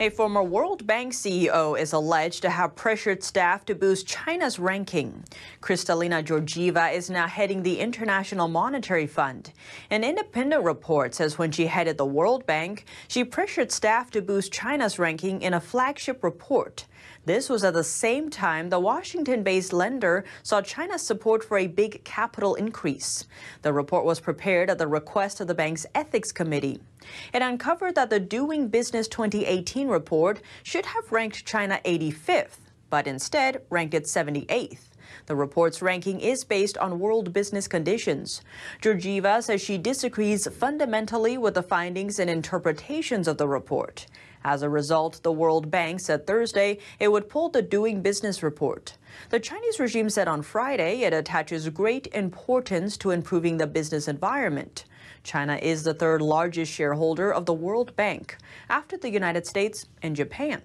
A former World Bank CEO is alleged to have pressured staff to boost China's ranking. Kristalina Georgieva is now heading the International Monetary Fund. An independent report says when she headed the World Bank, she pressured staff to boost China's ranking in a flagship report. This was at the same time the Washington based lender saw China's support for a big capital increase. The report was prepared at the request of the bank's ethics committee. It uncovered that the Doing Business 2018 report should have ranked China 85th, but instead ranked it 78th. The report's ranking is based on world business conditions. Georgieva says she disagrees fundamentally with the findings and interpretations of the report. As a result, the World Bank said Thursday it would pull the Doing Business report. The Chinese regime said on Friday it attaches great importance to improving the business environment. China is the third largest shareholder of the World Bank after the United States and Japan.